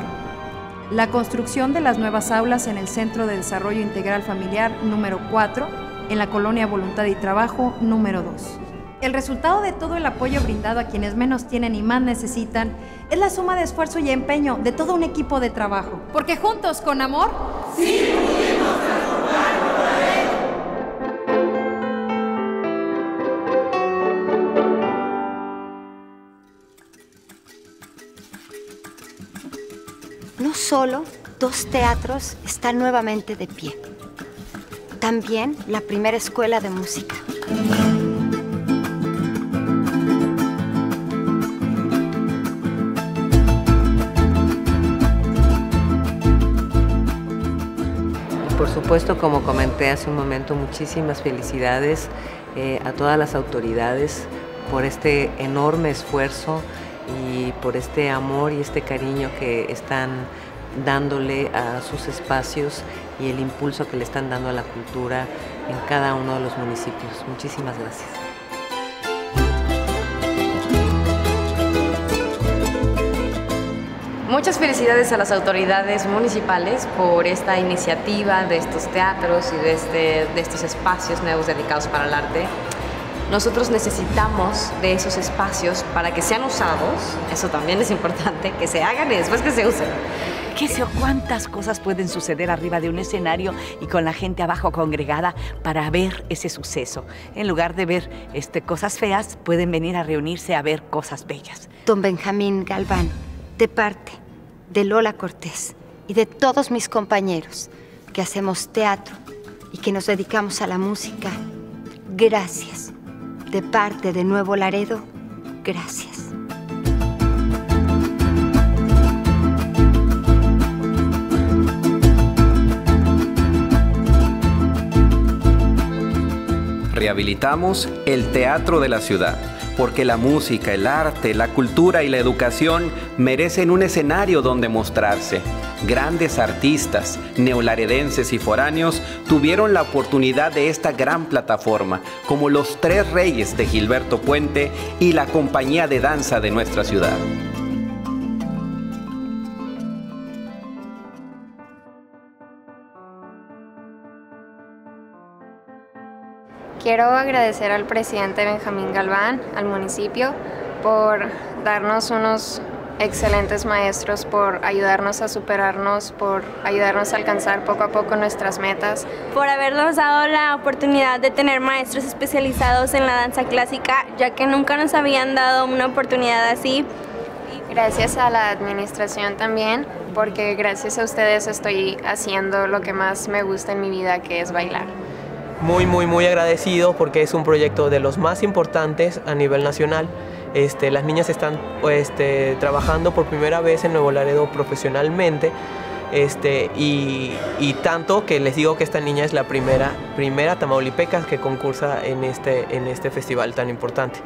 La construcción de las nuevas aulas en el Centro de Desarrollo Integral Familiar número 4 en la colonia Voluntad y Trabajo número 2. El resultado de todo el apoyo brindado a quienes menos tienen y más necesitan es la suma de esfuerzo y empeño de todo un equipo de trabajo. Porque juntos, con amor, sí solo dos teatros están nuevamente de pie, también la primera escuela de música. Por supuesto, como comenté hace un momento, muchísimas felicidades eh, a todas las autoridades por este enorme esfuerzo y por este amor y este cariño que están dándole a sus espacios y el impulso que le están dando a la cultura en cada uno de los municipios. Muchísimas gracias. Muchas felicidades a las autoridades municipales por esta iniciativa de estos teatros y de, este, de estos espacios nuevos dedicados para el arte. Nosotros necesitamos de esos espacios para que sean usados, eso también es importante, que se hagan y después que se usen. ¿Qué sé cuántas cosas pueden suceder arriba de un escenario y con la gente abajo congregada para ver ese suceso? En lugar de ver este, cosas feas, pueden venir a reunirse a ver cosas bellas. Don Benjamín Galván, de parte de Lola Cortés y de todos mis compañeros que hacemos teatro y que nos dedicamos a la música, gracias de parte de Nuevo Laredo, gracias. Rehabilitamos el teatro de la ciudad, porque la música, el arte, la cultura y la educación merecen un escenario donde mostrarse grandes artistas, neolaredenses y foráneos tuvieron la oportunidad de esta gran plataforma, como los Tres Reyes de Gilberto Puente y la compañía de danza de nuestra ciudad. Quiero agradecer al presidente Benjamín Galván, al municipio, por darnos unos excelentes maestros por ayudarnos a superarnos, por ayudarnos a alcanzar poco a poco nuestras metas. Por habernos dado la oportunidad de tener maestros especializados en la danza clásica, ya que nunca nos habían dado una oportunidad así. Gracias a la administración también, porque gracias a ustedes estoy haciendo lo que más me gusta en mi vida, que es bailar muy, muy, muy agradecido porque es un proyecto de los más importantes a nivel nacional. Este, las niñas están este, trabajando por primera vez en Nuevo Laredo profesionalmente este, y, tanto que les digo que esta niña es la primera, primera tamaulipeca que concursa en este, en este festival tan importante.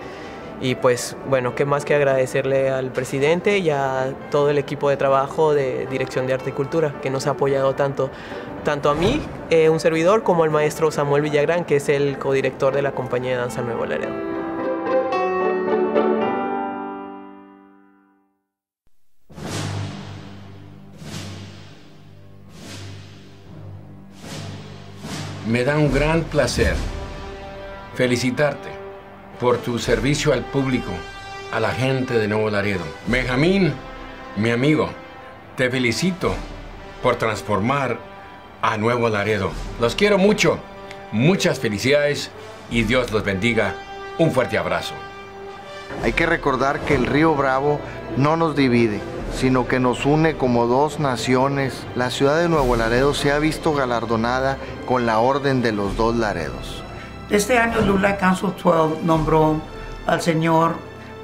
Y pues bueno, qué más que agradecerle al presidente y a todo el equipo de trabajo de Dirección de Arte y Cultura que nos ha apoyado tanto, tanto a mí, eh, un servidor, como al maestro Samuel Villagrán, que es el codirector de la compañía de danza Nuevo Laredo. me da un gran placer felicitarte por tu servicio al público, a la gente de Nuevo Laredo. Benjamín, mi amigo, te felicito por transformar a Nuevo Laredo. Los quiero mucho, muchas felicidades y Dios los bendiga. Un fuerte abrazo. Hay que recordar que el río Bravo no nos divide, sino que nos une como dos naciones. La ciudad de Nuevo Laredo se ha visto galardonada con la Orden de los Dos Laredos. Este año Lula Council 12 nombró al señor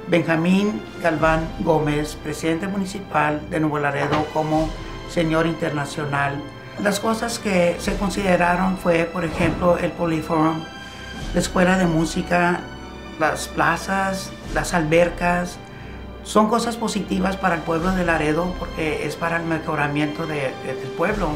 Benjamín Galván Gómez, presidente municipal de Nuevo Laredo, como señor internacional. Las cosas que se consideraron fue, por ejemplo, el Polyforum, la escuela de música, las plazas, las albercas. Son cosas positivas para el pueblo de Laredo porque es para el mejoramiento del pueblo.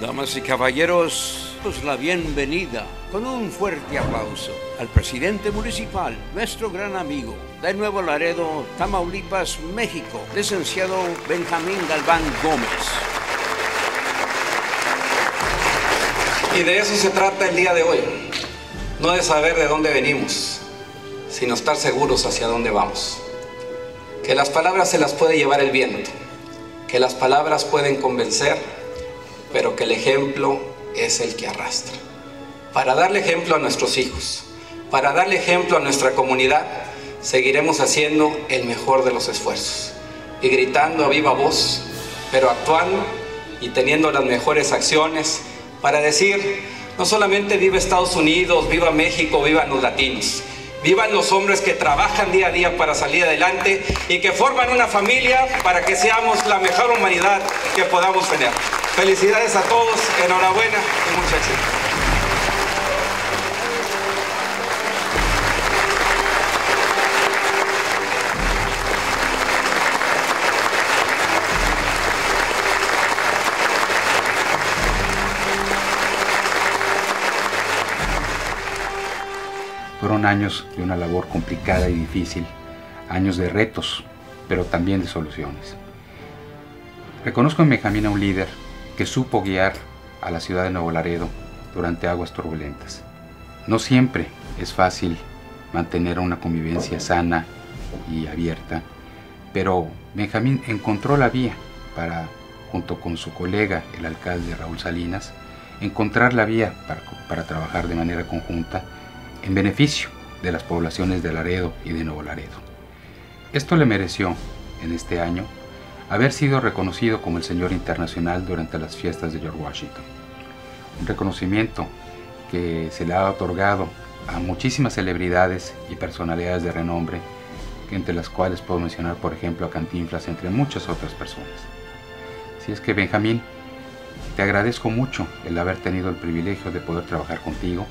Damas y caballeros, la bienvenida con un fuerte aplauso al presidente municipal, nuestro gran amigo de Nuevo Laredo, Tamaulipas, México, licenciado Benjamín Galván Gómez. Y de eso se trata el día de hoy. No de saber de dónde venimos, sino estar seguros hacia dónde vamos. Que las palabras se las puede llevar el viento, que las palabras pueden convencer, pero que el ejemplo es el que arrastra. Para darle ejemplo a nuestros hijos, para darle ejemplo a nuestra comunidad, seguiremos haciendo el mejor de los esfuerzos y gritando a viva voz, pero actuando y teniendo las mejores acciones para decir, no solamente viva Estados Unidos, viva México, vivan los latinos, vivan los hombres que trabajan día a día para salir adelante y que forman una familia para que seamos la mejor humanidad que podamos tener. Felicidades a todos, enhorabuena y mucho éxito. Fueron años de una labor complicada y difícil, años de retos, pero también de soluciones. Reconozco en Benjamín a un líder que supo guiar a la ciudad de Nuevo Laredo durante aguas turbulentas. No siempre es fácil mantener una convivencia sana y abierta, pero Benjamín encontró la vía para, junto con su colega, el alcalde Raúl Salinas, encontrar la vía para, para trabajar de manera conjunta en beneficio de las poblaciones de Laredo y de Nuevo Laredo. Esto le mereció, en este año, haber sido reconocido como el Señor Internacional durante las fiestas de George Washington. Un reconocimiento que se le ha otorgado a muchísimas celebridades y personalidades de renombre, entre las cuales puedo mencionar, por ejemplo, a Cantinflas, entre muchas otras personas. Si es que, Benjamín, te agradezco mucho el haber tenido el privilegio de poder trabajar contigo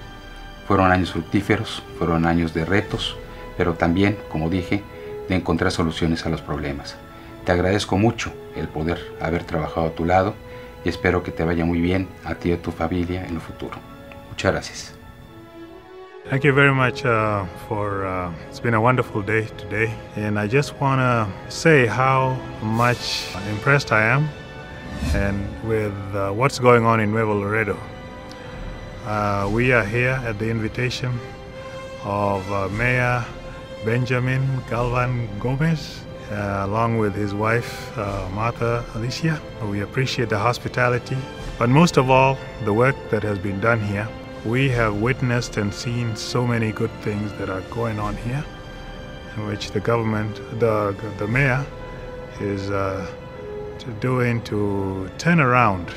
fueron años fructíferos, fueron años de retos, pero también, como dije, de encontrar soluciones a los problemas. Te agradezco mucho el poder haber trabajado a tu lado y espero que te vaya muy bien a ti y a tu familia en el futuro. Muchas gracias. Thank you very much uh, for uh, it's been a wonderful day today and I just want to say how much impressed I am and with uh, what's going on in Nuevo Laredo. Uh, we are here at the invitation of uh, Mayor Benjamin Galvan Gomez, uh, along with his wife, uh, Martha Alicia. We appreciate the hospitality, but most of all, the work that has been done here. We have witnessed and seen so many good things that are going on here, in which the government, the, the mayor, is uh, doing to turn around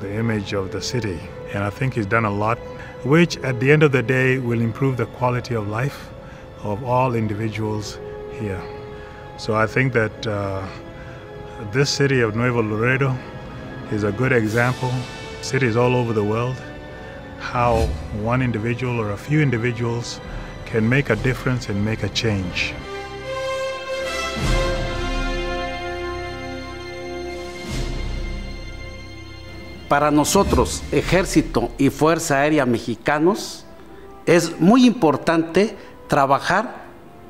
the image of the city and I think he's done a lot, which at the end of the day will improve the quality of life of all individuals here. So I think that uh, this city of Nuevo Laredo is a good example. Cities all over the world, how one individual or a few individuals can make a difference and make a change. para nosotros, Ejército y Fuerza Aérea Mexicanos, es muy importante trabajar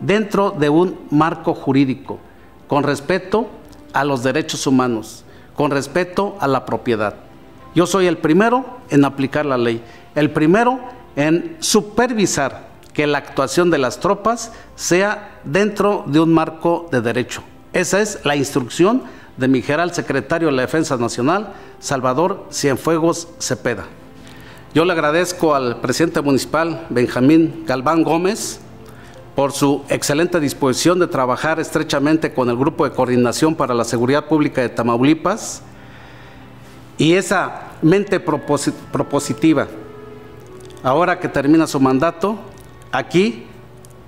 dentro de un marco jurídico, con respeto a los derechos humanos, con respeto a la propiedad. Yo soy el primero en aplicar la ley El primero, en supervisar que la actuación de las tropas sea dentro de un marco de derecho. Esa es la instrucción de mi general secretario de la Defensa Nacional, Salvador Cienfuegos Cepeda. Yo le agradezco al presidente municipal, Benjamín Galván Gómez, por su excelente disposición de trabajar estrechamente con el Grupo de Coordinación para la Seguridad Pública de Tamaulipas y esa mente propositiva. Ahora que termina su mandato, aquí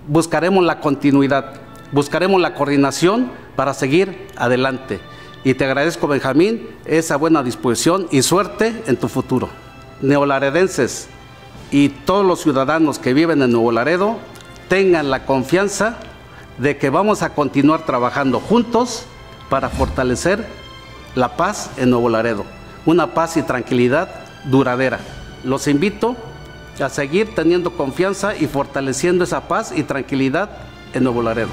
buscaremos la continuidad, buscaremos la coordinación para seguir adelante. Y te agradezco, Benjamín, esa buena disposición y suerte en tu futuro. Neolaredenses y todos los ciudadanos que viven en Nuevo Laredo tengan la confianza de que vamos a continuar trabajando juntos para fortalecer la paz en Nuevo Laredo, una paz y tranquilidad duradera. Los invito a seguir teniendo confianza y fortaleciendo esa paz y tranquilidad en Nuevo Laredo.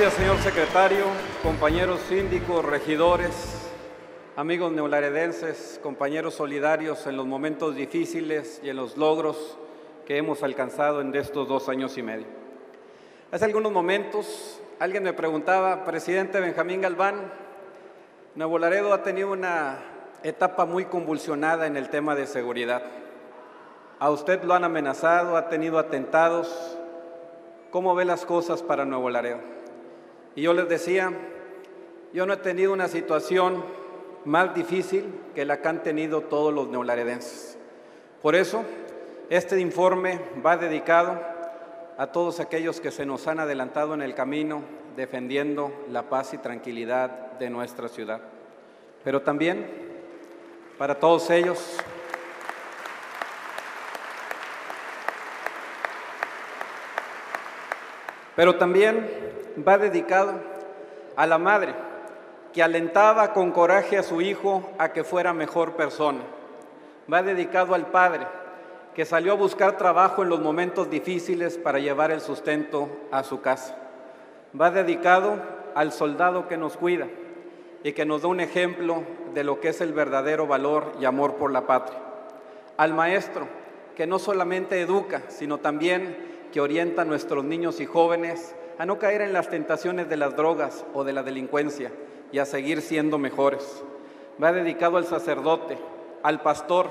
Gracias, señor secretario, compañeros síndicos, regidores, amigos neolaredenses, compañeros solidarios en los momentos difíciles y en los logros que hemos alcanzado en estos dos años y medio. Hace algunos momentos alguien me preguntaba, presidente Benjamín Galván, Nuevo Laredo ha tenido una etapa muy convulsionada en el tema de seguridad. A usted lo han amenazado, ha tenido atentados. ¿Cómo ve las cosas para Nuevo Laredo? Y yo les decía, yo no he tenido una situación más difícil que la que han tenido todos los neolaredenses. Por eso, este informe va dedicado a todos aquellos que se nos han adelantado en el camino defendiendo la paz y tranquilidad de nuestra ciudad. Pero también para todos ellos pero también va dedicado a la madre que alentaba con coraje a su hijo a que fuera mejor persona. Va dedicado al padre que salió a buscar trabajo en los momentos difíciles para llevar el sustento a su casa. Va dedicado al soldado que nos cuida y que nos da un ejemplo de lo que es el verdadero valor y amor por la patria. Al maestro que no solamente educa, sino también que orienta a nuestros niños y jóvenes a no caer en las tentaciones de las drogas o de la delincuencia y a seguir siendo mejores. Va dedicado al sacerdote, al pastor,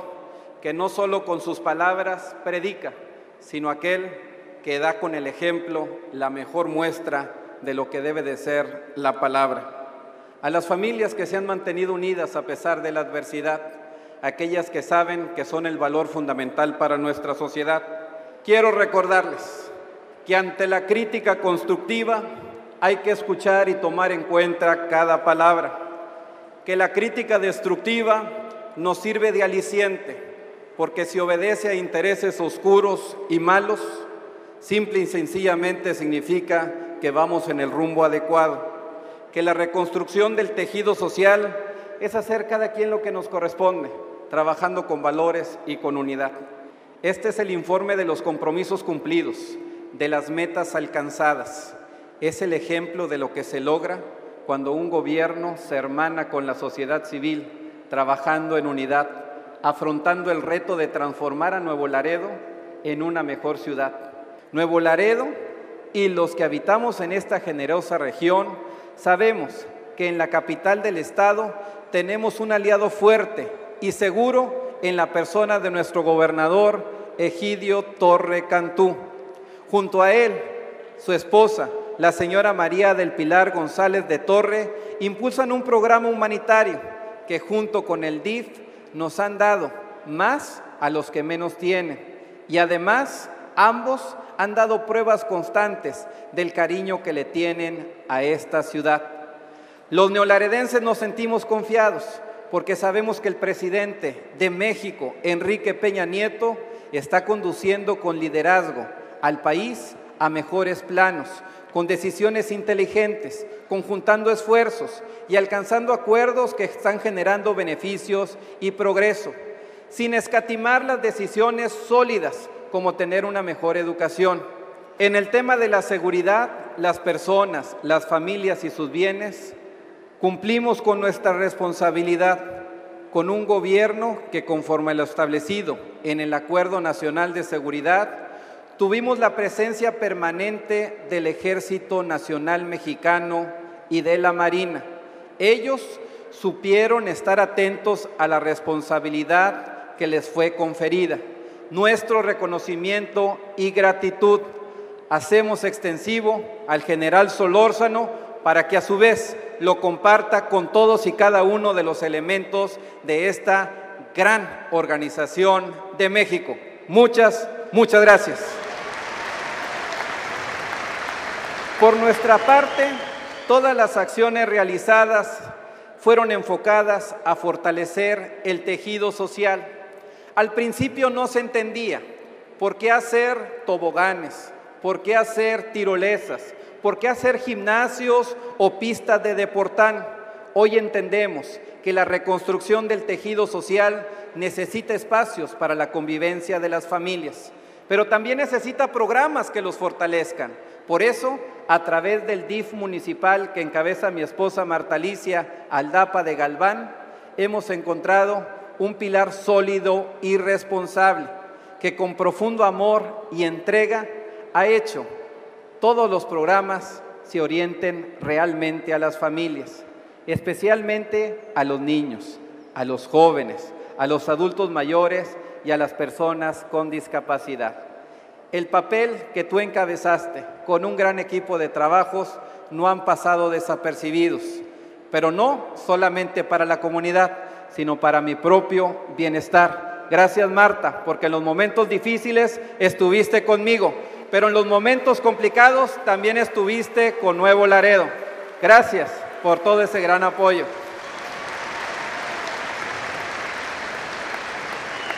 que no solo con sus palabras predica, sino aquel que da con el ejemplo la mejor muestra de lo que debe de ser la palabra. A las familias que se han mantenido unidas a pesar de la adversidad, aquellas que saben que son el valor fundamental para nuestra sociedad, quiero recordarles que ante la crítica constructiva hay que escuchar y tomar en cuenta cada palabra, que la crítica destructiva nos sirve de aliciente, porque si obedece a intereses oscuros y malos, simple y sencillamente significa que vamos en el rumbo adecuado, que la reconstrucción del tejido social es hacer cada quien lo que nos corresponde, trabajando con valores y con unidad. Este es el informe de los compromisos cumplidos de las metas alcanzadas. Es el ejemplo de lo que se logra cuando un gobierno se hermana con la sociedad civil, trabajando en unidad, afrontando el reto de transformar a Nuevo Laredo en una mejor ciudad. Nuevo Laredo y los que habitamos en esta generosa región sabemos que en la capital del estado tenemos un aliado fuerte y seguro en la persona de nuestro gobernador Egidio Torre Cantú. Junto a él, su esposa, la señora María del Pilar González de Torre, impulsan un programa humanitario que junto con el DIF nos han dado más a los que menos tienen. Y además, ambos han dado pruebas constantes del cariño que le tienen a esta ciudad. Los neolaredenses nos sentimos confiados porque sabemos que el presidente de México, Enrique Peña Nieto, está conduciendo con liderazgo al país a mejores planos, con decisiones inteligentes, conjuntando esfuerzos y alcanzando acuerdos que están generando beneficios y progreso, sin escatimar las decisiones sólidas como tener una mejor educación. En el tema de la seguridad, las personas, las familias y sus bienes, cumplimos con nuestra responsabilidad con un gobierno que conforme a lo establecido en el Acuerdo Nacional de Seguridad, tuvimos la presencia permanente del Ejército Nacional Mexicano y de la Marina. Ellos supieron estar atentos a la responsabilidad que les fue conferida nuestro reconocimiento y gratitud. Hacemos extensivo al general Solórzano para que a su vez lo comparta con todos y cada uno de los elementos de esta gran organización de México. Muchas, muchas gracias. Por nuestra parte, todas las acciones realizadas fueron enfocadas a fortalecer el tejido social al principio no se entendía por qué hacer toboganes, por qué hacer tirolesas, por qué hacer gimnasios o pistas de deportán. Hoy entendemos que la reconstrucción del tejido social necesita espacios para la convivencia de las familias, pero también necesita programas que los fortalezcan. Por eso, a través del DIF municipal que encabeza mi esposa Marta Alicia Aldapa de Galván, hemos encontrado un pilar sólido y responsable que con profundo amor y entrega ha hecho todos los programas se orienten realmente a las familias, especialmente a los niños, a los jóvenes, a los adultos mayores y a las personas con discapacidad. El papel que tú encabezaste con un gran equipo de trabajos no han pasado desapercibidos, pero no solamente para la comunidad, sino para mi propio bienestar. Gracias Marta, porque en los momentos difíciles estuviste conmigo, pero en los momentos complicados también estuviste con Nuevo Laredo. Gracias por todo ese gran apoyo.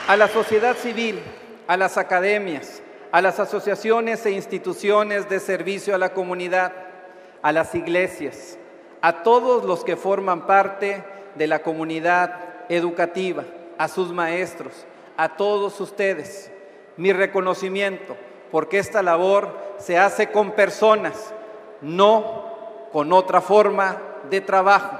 A la sociedad civil, a las academias, a las asociaciones e instituciones de servicio a la comunidad, a las iglesias, a todos los que forman parte de la comunidad educativa, a sus maestros, a todos ustedes. Mi reconocimiento, porque esta labor se hace con personas, no con otra forma de trabajo.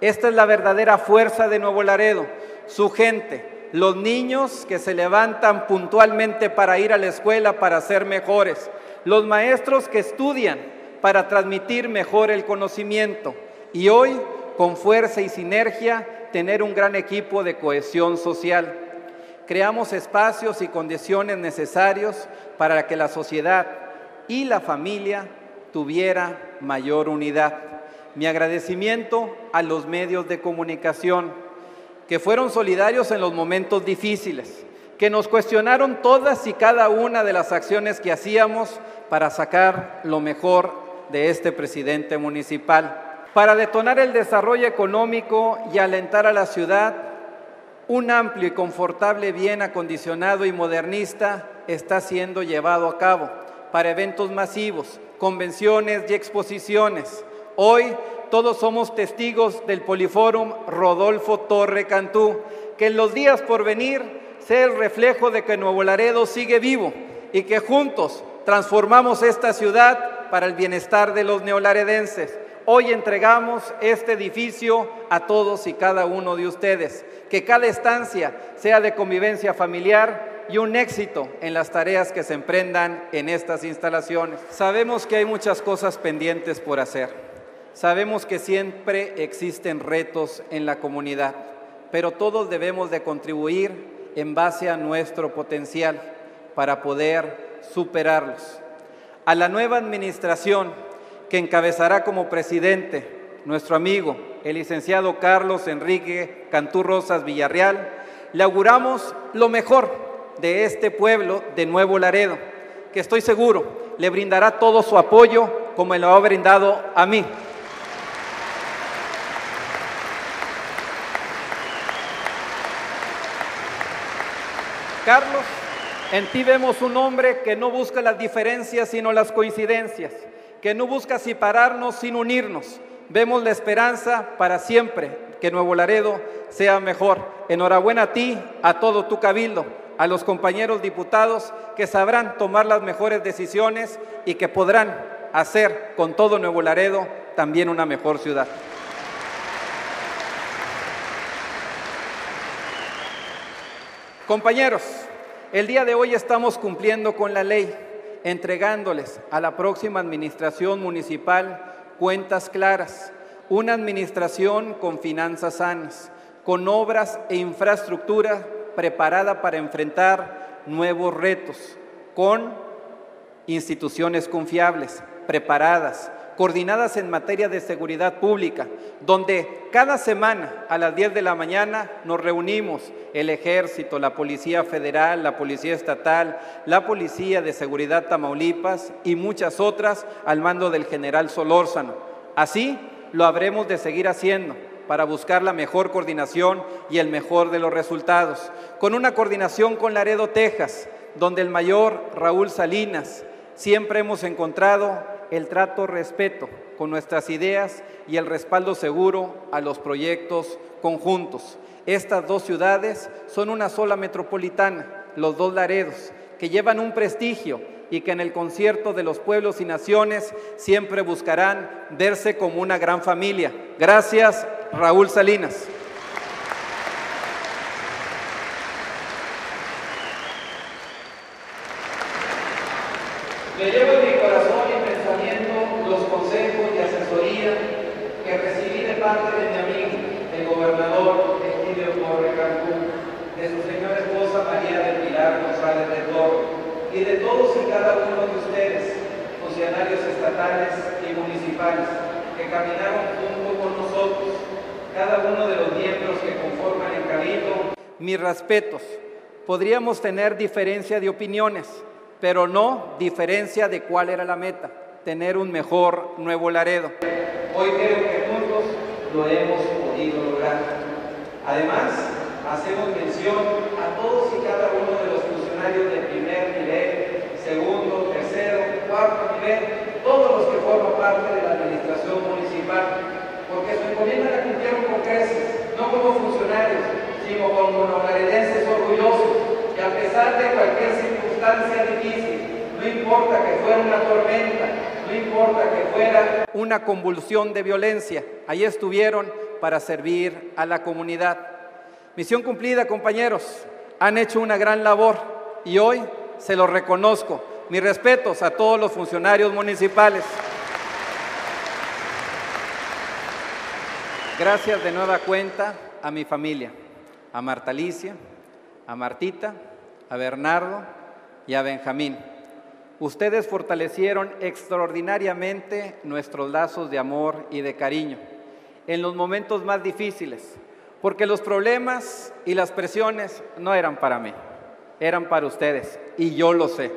Esta es la verdadera fuerza de Nuevo Laredo, su gente, los niños que se levantan puntualmente para ir a la escuela para ser mejores, los maestros que estudian para transmitir mejor el conocimiento y hoy con fuerza y sinergia, tener un gran equipo de cohesión social. Creamos espacios y condiciones necesarios para que la sociedad y la familia tuviera mayor unidad. Mi agradecimiento a los medios de comunicación que fueron solidarios en los momentos difíciles, que nos cuestionaron todas y cada una de las acciones que hacíamos para sacar lo mejor de este presidente municipal. Para detonar el desarrollo económico y alentar a la ciudad, un amplio y confortable bien acondicionado y modernista está siendo llevado a cabo para eventos masivos, convenciones y exposiciones. Hoy todos somos testigos del Poliforum Rodolfo Torre Cantú, que en los días por venir sea el reflejo de que Nuevo Laredo sigue vivo y que juntos transformamos esta ciudad para el bienestar de los neolaredenses. Hoy entregamos este edificio a todos y cada uno de ustedes. Que cada estancia sea de convivencia familiar y un éxito en las tareas que se emprendan en estas instalaciones. Sabemos que hay muchas cosas pendientes por hacer. Sabemos que siempre existen retos en la comunidad, pero todos debemos de contribuir en base a nuestro potencial para poder superarlos. A la nueva administración que encabezará como presidente nuestro amigo, el licenciado Carlos Enrique Cantú Rosas Villarreal, le auguramos lo mejor de este pueblo de Nuevo Laredo, que estoy seguro le brindará todo su apoyo como lo ha brindado a mí. Carlos, en ti vemos un hombre que no busca las diferencias sino las coincidencias, que no busca separarnos sin unirnos. Vemos la esperanza para siempre, que Nuevo Laredo sea mejor. Enhorabuena a ti, a todo tu cabildo, a los compañeros diputados que sabrán tomar las mejores decisiones y que podrán hacer con todo Nuevo Laredo también una mejor ciudad. Compañeros, el día de hoy estamos cumpliendo con la ley, entregándoles a la próxima administración municipal cuentas claras, una administración con finanzas sanas, con obras e infraestructura preparada para enfrentar nuevos retos, con instituciones confiables, preparadas, coordinadas en materia de seguridad pública, donde cada semana a las 10 de la mañana nos reunimos el ejército, la Policía Federal, la Policía Estatal, la Policía de Seguridad Tamaulipas y muchas otras al mando del general Solórzano. Así lo habremos de seguir haciendo para buscar la mejor coordinación y el mejor de los resultados, con una coordinación con Laredo, Texas, donde el mayor Raúl Salinas siempre hemos encontrado el trato respeto con nuestras ideas y el respaldo seguro a los proyectos conjuntos. Estas dos ciudades son una sola metropolitana, los dos Laredos, que llevan un prestigio y que en el concierto de los pueblos y naciones siempre buscarán verse como una gran familia. Gracias, Raúl Salinas. Me llevo en mi corazón y pensamiento los consejos y asesoría que recibí de parte de mi amigo, el gobernador Egidio Torre Cancún, de su señora esposa María del Pilar González de Toro, y de todos y cada uno de ustedes, funcionarios estatales y municipales, que caminaron junto con nosotros, cada uno de los miembros que conforman el Cabildo. Mis Podríamos tener diferencia de opiniones, pero no diferencia de cuál era la meta, tener un mejor Nuevo Laredo. Hoy creo que juntos lo hemos podido lograr. Además, hacemos mención a todos y cada uno de los funcionarios de primer nivel, segundo, tercero, cuarto nivel, todos los que forman parte de la administración municipal, porque su encomienda la cumplieron con creces, no como funcionarios, sino como noglaredenses orgullosos, que a pesar de cualquier circunstancia difícil, no importa que fuera una tormenta, no importa que fuera una convulsión de violencia, ahí estuvieron para servir a la comunidad. Misión cumplida, compañeros. Han hecho una gran labor y hoy se los reconozco. Mis respetos a todos los funcionarios municipales. Gracias de nueva cuenta a mi familia, a Marta Alicia, a Martita, a Bernardo y a Benjamín. Ustedes fortalecieron extraordinariamente nuestros lazos de amor y de cariño en los momentos más difíciles, porque los problemas y las presiones no eran para mí, eran para ustedes, y yo lo sé.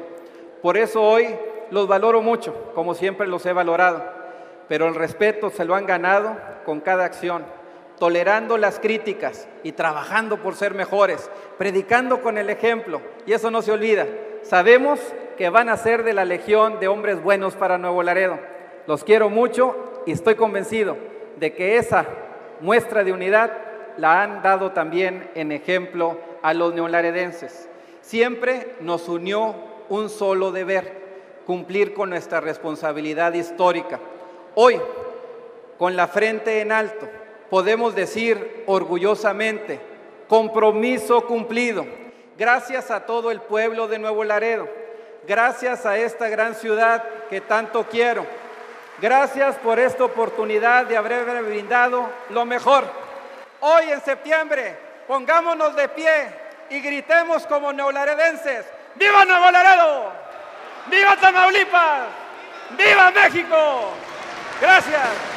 Por eso hoy los valoro mucho, como siempre los he valorado, pero el respeto se lo han ganado con cada acción, tolerando las críticas y trabajando por ser mejores, predicando con el ejemplo, y eso no se olvida. Sabemos que van a ser de la legión de hombres buenos para Nuevo Laredo. Los quiero mucho y estoy convencido de que esa muestra de unidad la han dado también en ejemplo a los neolaredenses. Siempre nos unió un solo deber, cumplir con nuestra responsabilidad histórica. Hoy, con la frente en alto, podemos decir orgullosamente, compromiso cumplido. Gracias a todo el pueblo de Nuevo Laredo. Gracias a esta gran ciudad que tanto quiero. Gracias por esta oportunidad de haberme brindado lo mejor. Hoy en septiembre, pongámonos de pie y gritemos como neolaredenses. ¡Viva Nuevo Laredo! ¡Viva Tamaulipas! ¡Viva México! Gracias.